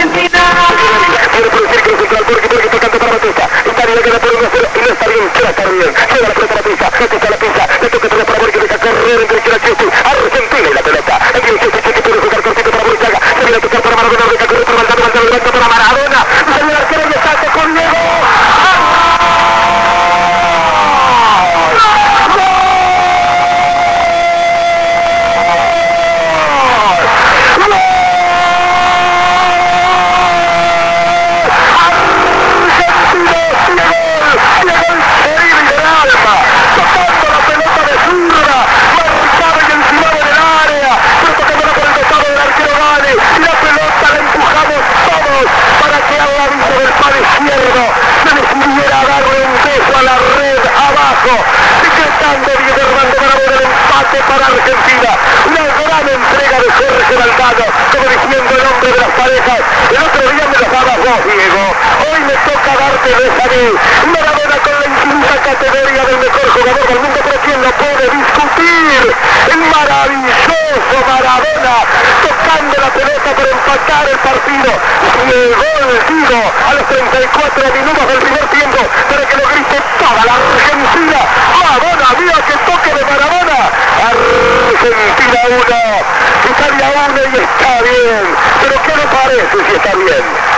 Argentina. Quiere producir que el central porque porque tocando para Batista. Italia le queda por 1 0 y no está bien. Quiere estar bien. Lleva la pelota a la pista. A la pista. Le toca para Borges. Deja correr entre Chesti. Argentina y la pelota. El bien Chesti Chesti puede jugar cortito para Borges. Se viene a tocar para Maradona. Deja correr para Maradona. Maradona levanta para Maradona. Salió el arquero y está con Diego. tocando la pelota de zurda, marcado y encimado en el área, pero tocándola por el costado del arquero Gane, y la pelota la empujamos todos para que al ladito del palo izquierdo. Se decidiera a darle un beso a la red abajo, decretando Diego Armando Maradona el empate para Argentina, una gran entrega de Sergio Maldano, como diciendo el hombre de las parejas, el otro día me las dabas vos Diego, hoy me toca darte de mí, Maradona con la infinita categoría del mejor jugador del mundo, pero quien lo puede discutir, el maravilloso Maradona, tocando la pelota para empatar el partido, a los 34 minutos del primer tiempo para que lo grite toda la Argentina. Maradona, mira que toque de Maradona. Argentina 1, Italia 1 y está bien. Pero ¿qué le parece si está bien?